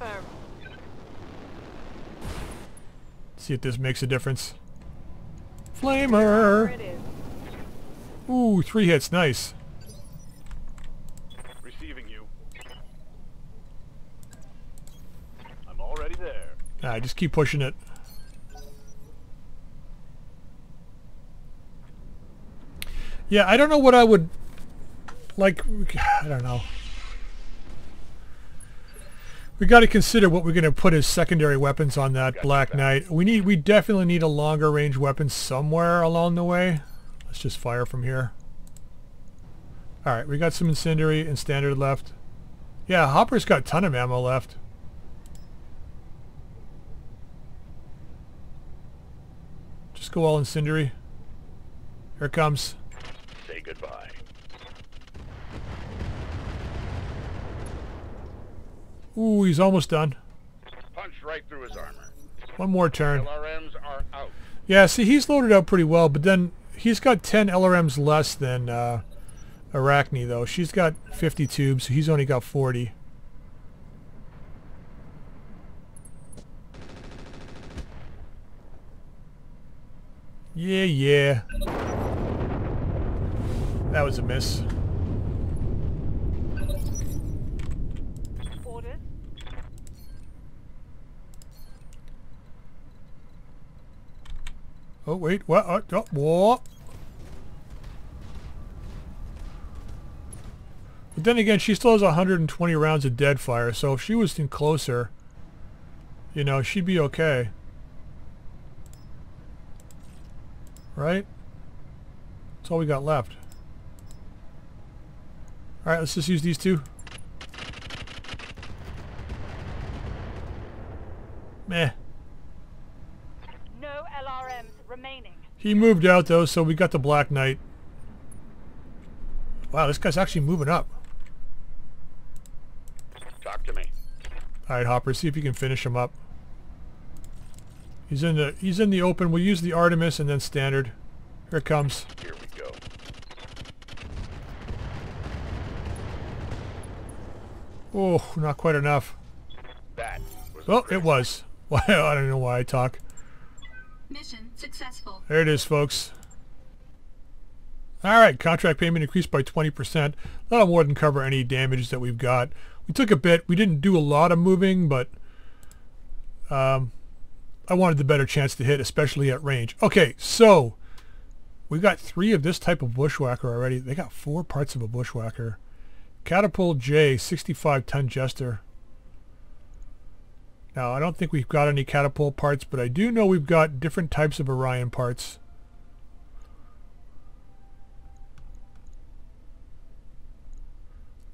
Confirm.
See if this makes a difference. Flamer! Ooh, three hits. Nice.
Receiving you. I'm already there.
Ah, just keep pushing it. Yeah, I don't know what I would like. I don't know. We got to consider what we're going to put as secondary weapons on that
Gotcha,
Black. Knight. We need, we definitely need a longer range weapon somewhere along the way. Let's just fire from here. All right, we got some incendiary and standard left. Yeah, Hopper's got a ton of ammo left. Just go all incendiary. Here it comes.
Say goodbye.
Ooh, he's almost done.
Punched right through his armor.
One more turn.
LRMs are out.
Yeah, see, he's loaded up pretty well, but then he's got 10 LRMs less than uh, Arachne, though. She's got 50 tubes, so he's only got 40. Yeah, yeah. That was a miss. Oh, wait, what? Oh, oh, what? But then again, she still has 120 rounds of dead fire, so if she was in closer, you know, she'd be okay. Right? That's all we got left. Alright, let's just use these two. Meh.
No LRMs remaining.
He moved out though, so we got the Black Knight. Wow, this guy's actually moving up.
Talk to me.
All right, Hopper, see if you can finish him up. He's in the he's in the open. We'll use the Artemis and then standard. Here it comes.
Here we go.
Oh, not quite enough.
That was
Oh, it was. Why I don't know why I talk.
Mission successful.
There it is, folks. All right, contract payment increased by 20%. That'll more than cover any damage that we've got. We took a bit. We didn't do a lot of moving, but um, I wanted the better chance to hit, especially at range. Okay, so we've got three of this type of bushwhacker already. They got four parts of a bushwhacker. Catapult J, 65 ton jester. Now, I don't think we've got any catapult parts, but I do know we've got different types of Orion parts.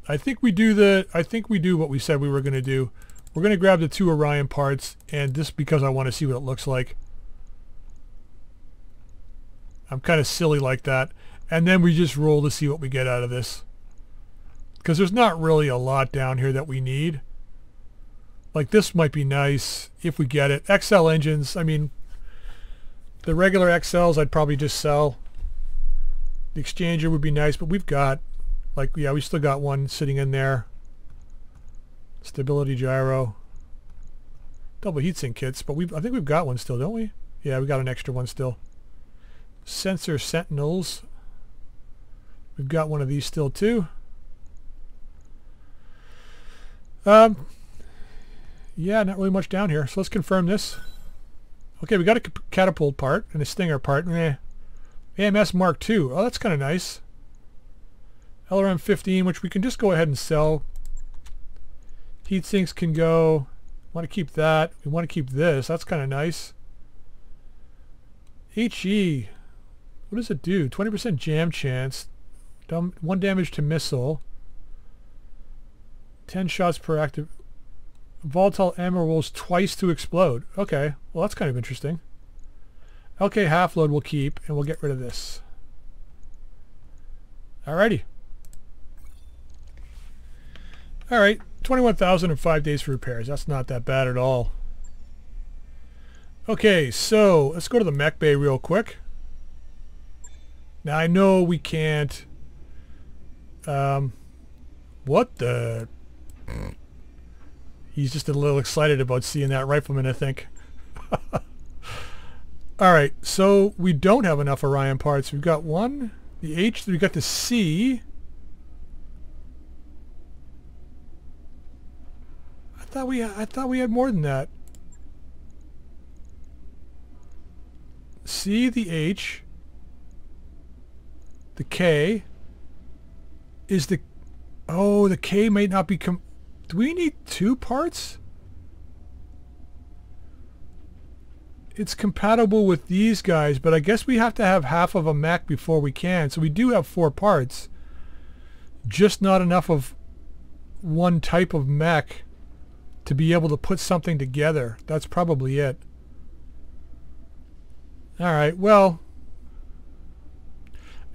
I think we do the I think we do what we said we were going to do. We're going to grab the two Orion parts and just because I want to see what it looks like. I'm kind of silly like that. And then we just roll to see what we get out of this. Because there's not really a lot down here that we need. Like this might be nice if we get it. XL engines, I mean, the regular XLs I'd probably just sell. The Exchanger would be nice, but we've got, like, yeah, we still got one sitting in there. Stability gyro. Double heatsink kits, but we've—I think we've got one still, don't we? Yeah, we got an extra one still. Sensor Sentinels. We've got one of these still too. Um, yeah, not really much down here. So let's confirm this. Okay, we got a catapult part and a stinger part. Eh. AMS Mark II. Oh, that's kind of nice. LRM 15, which we can just go ahead and sell. Heat sinks can go. Want to keep that. We want to keep this. That's kind of nice. HE. What does it do? 20% jam chance. Dum- one damage to missile. 10 shots per active. Volatile ammo rolls twice to explode. Okay, well that's kind of interesting. LK half load we'll keep, and we'll get rid of this. Alrighty. Alright, 21,000 in five days for repairs. That's not that bad at all. Okay, so let's go to the mech bay real quick. Now I know we can't... Um, what the... He's just a little excited about seeing that rifleman, I think. All right, so we don't have enough Orion parts. We've got one, the H, we've got the C. I thought we I thought we had more than that. C, the H, the K is the oh the K may not be com do we need two parts? It's compatible with these guys, but I guess we have to have half of a mech before we can. So we do have four parts. Just not enough of one type of mech to be able to put something together. That's probably it. Alright, well,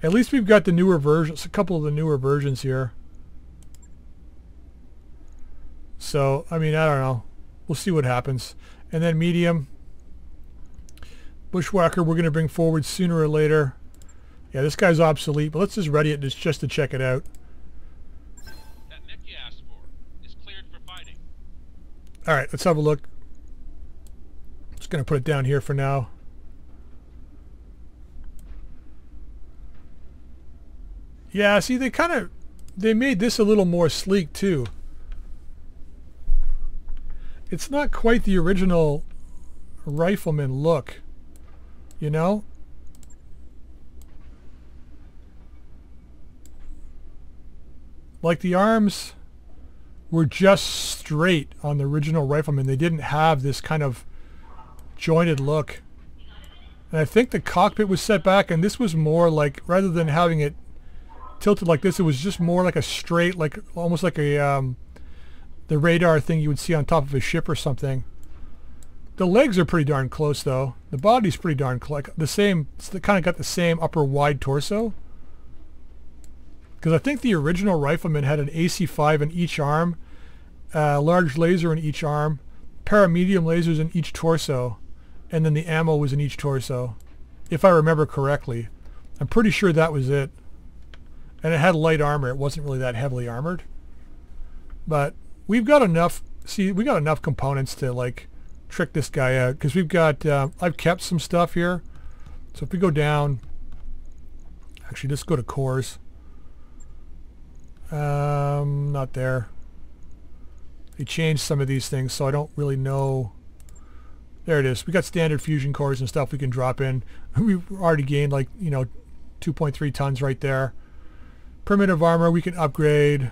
at least we've got the newer versions, a couple of the newer versions here. So, I mean, I don't know. We'll see what happens. And then medium. Bushwhacker we're going to bring forward sooner or later. Yeah, this guy's obsolete, but let's just ready it just, just to check it out.
That mech you asked for is cleared for fighting.
All right, let's have a look. Just going to put it down here for now. Yeah, see, they kind of, they made this a little more sleek too. It's not quite the original rifleman look, you know? Like the arms were just straight on the original rifleman. They didn't have this kind of jointed look. And I think the cockpit was set back and this was more like, rather than having it tilted like this, it was just more like a straight, like almost like a, um, the radar thing you would see on top of a ship or something. The legs are pretty darn close though. The body's pretty darn close. The same, it's kind of got the same upper wide torso. Because I think the original rifleman had an AC-5 in each arm. a large laser in each arm, pair of medium lasers in each torso, and then the ammo was in each torso, if I remember correctly. I'm pretty sure that was it. And it had light armor. It wasn't really that heavily armored. But we've got enough, see, we got enough components to like trick this guy out because we've got, uh, I've kept some stuff here. So if we go down, actually just go to cores. Um, not there. They changed some of these things, so I don't really know. There it is. We got standard fusion cores and stuff we can drop in. We've already gained like, you know, 2.3 tons right there. Primitive armor we can upgrade,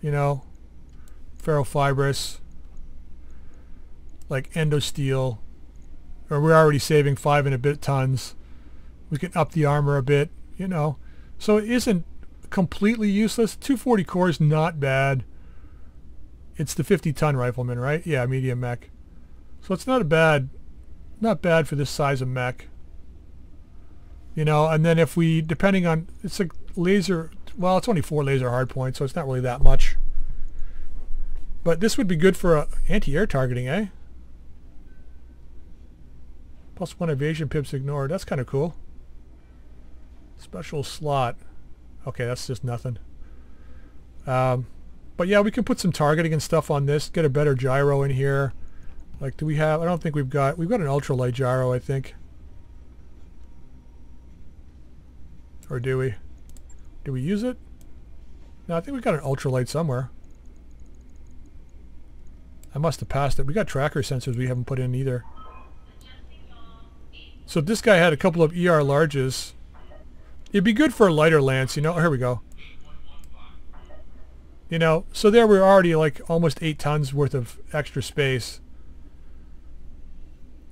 you know, ferrofibrous, like endosteel, or we're already saving five and a bit tons. We can up the armor a bit, you know. So it isn't completely useless. 240 core is not bad. It's the 50 ton rifleman, right? Yeah, medium mech. So it's not a bad, not bad for this size of mech. You know, and then if we, depending on, it's a laser, well, it's only four laser hard points, so it's not really that much. But this would be good for uh, anti-air targeting, eh? Plus one evasion pips ignored. That's kind of cool. Special slot. Okay, that's just nothing. Um, but yeah, we can put some targeting and stuff on this. Get a better gyro in here. Like, do we have... I don't think we've got... We've got an ultralight gyro, I think. Or do we? Do we use it? No, I think we've got an ultralight somewhere. I must have passed it. We got tracker sensors we haven't put in either. So this guy had a couple of ER larges. It'd be good for a lighter lance, you know. Oh, here we go. You know, so there we're already like almost eight tons worth of extra space.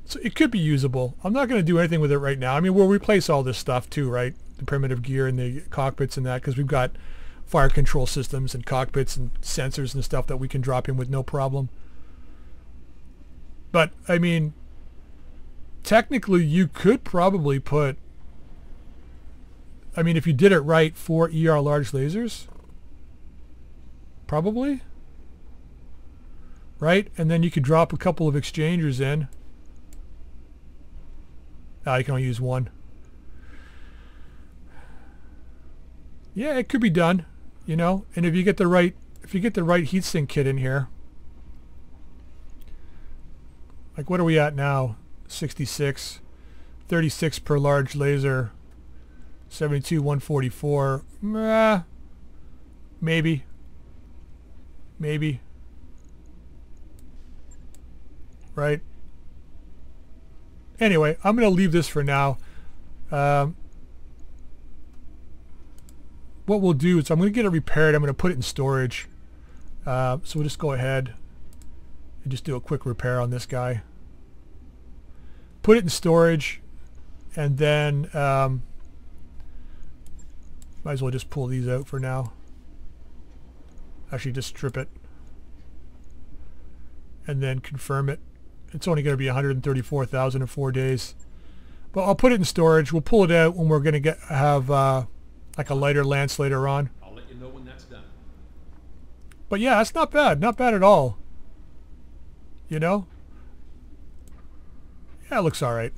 So it could be usable. I'm not going to do anything with it right now. I mean, we'll replace all this stuff too, right? The primitive gear and the cockpits and that because we've got fire control systems and cockpits and sensors and stuff that we can drop in with no problem. But, I mean, technically you could probably put, I mean, if you did it right, for ER large lasers. Probably. Right? And then you could drop a couple of exchangers in. Ah, you can only use one. Yeah, it could be done, you know. And if you get the right, if you get the right heatsink kit in here, like what are we at now? 66, 36 per large laser, 72, 144. Meh, maybe, maybe, right? Anyway, I'm going to leave this for now. Um, what we'll do is I'm going to get it repaired. I'm going to put it in storage. Uh, so we'll just go ahead and just do a quick repair on this guy. Put it in storage and then um, might as well just pull these out for now. Actually just strip it and then confirm it. It's only going to be 134,000 in four days. But I'll put it in storage. We'll pull it out when we're going to get have uh, like a lighter lance later on.
I'll let you know when that's done.
But yeah, it's not bad. Not bad at all. You know? Yeah, it looks all right.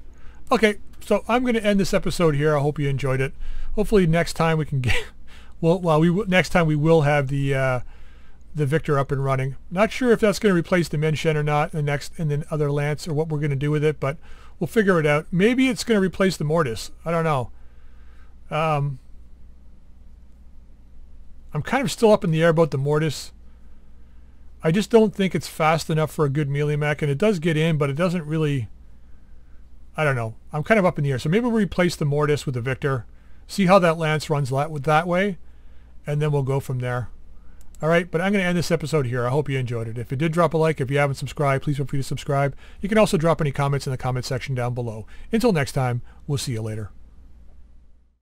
Okay, so I'm going to end this episode here. I hope you enjoyed it. Hopefully next time we can get... Well, well, we next time we will have the uh, the Victor up and running. Not sure if that's going to replace the Men Shen or not the next and then other Lance or what we're going to do with it, but we'll figure it out. Maybe it's going to replace the Mortis. I don't know. Um, I'm kind of still up in the air about the Mortis. I just don't think it's fast enough for a good melee mech, and it does get in, but it doesn't really... I don't know. I'm kind of up in the air. So maybe we'll replace the Mortis with the Victor. See how that Lance runs that way, and then we'll go from there. All right, but I'm going to end this episode here. I hope you enjoyed it. If you did, drop a like. If you haven't subscribed, please feel free to subscribe. You can also drop any comments in the comment section down below. Until next time, we'll see you later.